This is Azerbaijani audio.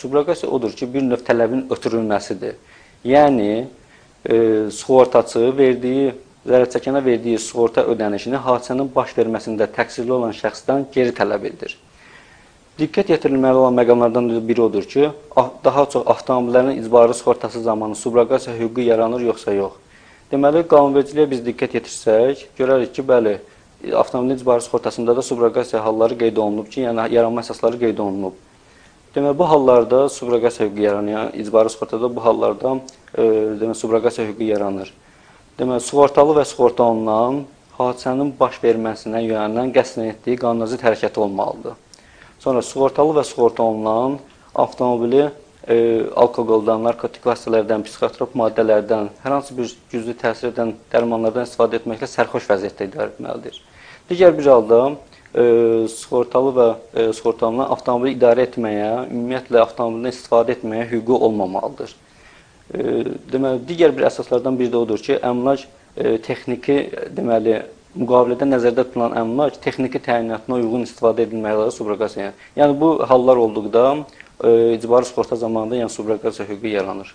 Subrogasiya odur ki, bir növ tələbin ötürülməsidir. Yəni e, sığortaçı verdiyi zərərçəkənə verdiyi sığorta ödənişini hadisənin baş verməsində təqsirli olan şəxsdən geri tələb edir. Diqqət yetirilməli olan məqamlardan biri odur ki, daha çox avtomobillərin icbari sığortası zamanı subrogasiya hüququ yaranır yoxsa yox. Deməli, qanunvericiliyə biz diqqət yetirsək, görərik ki, bəli, avtomobilin icbari sığortasında da subrogasiya halları qeyd olunub ki, yəni yaranma əsasları qeyd olunub. Deməli, bu hallarda subrogasiya hüququ yaranır. İcbari sığortada bu hallarda e, deməli subrogasiya hüququ yaranır. Deməli, sığortalı və sığorta olunan hadisənin baş verməsinə yönələn qəsdən etdiyi qanunazidd hərəkət olmalıdır. Sonra sığortalı və sığorta olunan avtomobili e, alkoqoldan, narkotik vasitələrdən, psixotrop maddələrdən, hər hansı bir güclü təsir edən dərmanlardan istifadə etməklə sərxoş vəziyyətdə idarə etməlidir. Digər bir halda e, sığortalı və e, sığortalınan avtomobili idarə etməyə, ümumiyyətlə avtomobildən istifadə etməyə hüququ olmamalıdır. E, deməli, digər bir əsaslardan biri də odur ki, əmlak e, texniki, deməli, müqavilədə nəzərdə tutulan əmlak texniki təyinatına uyğun istifadə edilməlidir subrogasiya. Yəni bu hallar olduqda e, icbari sığorta zamanında yəni subrogasiya hüququ yaranır.